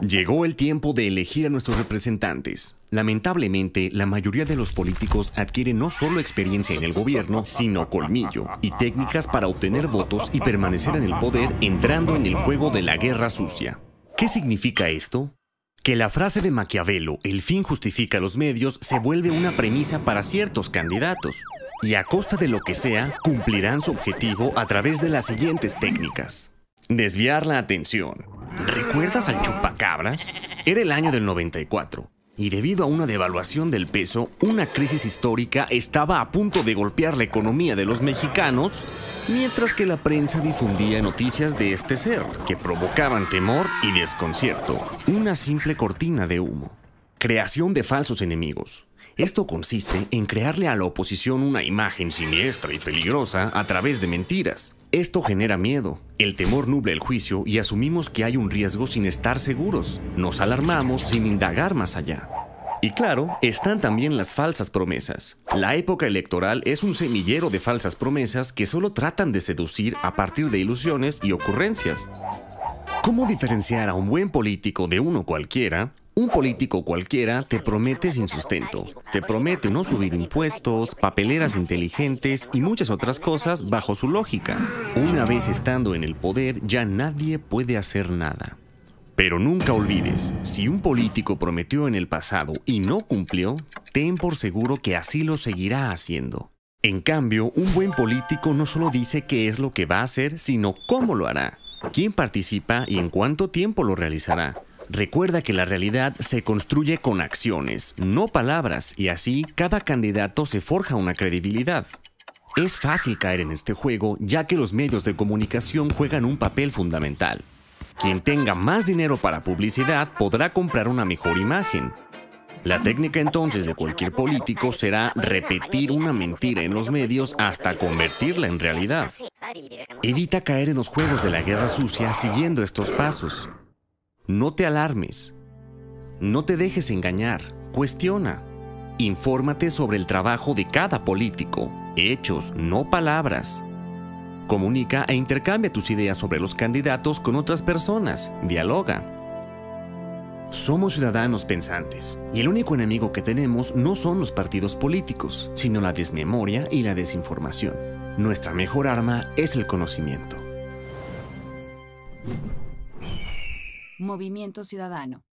Llegó el tiempo de elegir a nuestros representantes. Lamentablemente, la mayoría de los políticos adquieren no solo experiencia en el gobierno, sino colmillo y técnicas para obtener votos y permanecer en el poder entrando en el juego de la guerra sucia. ¿Qué significa esto? Que la frase de Maquiavelo, el fin justifica los medios, se vuelve una premisa para ciertos candidatos. Y a costa de lo que sea, cumplirán su objetivo a través de las siguientes técnicas. Desviar la atención, ¿Recuerdas al chupacabras? Era el año del 94 y debido a una devaluación del peso, una crisis histórica estaba a punto de golpear la economía de los mexicanos, mientras que la prensa difundía noticias de este ser, que provocaban temor y desconcierto, una simple cortina de humo. Creación de falsos enemigos. Esto consiste en crearle a la oposición una imagen siniestra y peligrosa a través de mentiras. Esto genera miedo, el temor nubla el juicio y asumimos que hay un riesgo sin estar seguros. Nos alarmamos sin indagar más allá. Y claro, están también las falsas promesas. La época electoral es un semillero de falsas promesas que solo tratan de seducir a partir de ilusiones y ocurrencias. ¿Cómo diferenciar a un buen político de uno cualquiera? Un político cualquiera te promete sin sustento. Te promete no subir impuestos, papeleras inteligentes y muchas otras cosas bajo su lógica. Una vez estando en el poder, ya nadie puede hacer nada. Pero nunca olvides, si un político prometió en el pasado y no cumplió, ten por seguro que así lo seguirá haciendo. En cambio, un buen político no solo dice qué es lo que va a hacer, sino cómo lo hará, quién participa y en cuánto tiempo lo realizará. Recuerda que la realidad se construye con acciones, no palabras, y así cada candidato se forja una credibilidad. Es fácil caer en este juego ya que los medios de comunicación juegan un papel fundamental. Quien tenga más dinero para publicidad podrá comprar una mejor imagen. La técnica entonces de cualquier político será repetir una mentira en los medios hasta convertirla en realidad. Evita caer en los juegos de la guerra sucia siguiendo estos pasos. No te alarmes. No te dejes engañar. Cuestiona. Infórmate sobre el trabajo de cada político. Hechos, no palabras. Comunica e intercambia tus ideas sobre los candidatos con otras personas. Dialoga. Somos ciudadanos pensantes, y el único enemigo que tenemos no son los partidos políticos, sino la desmemoria y la desinformación. Nuestra mejor arma es el conocimiento. Movimiento Ciudadano.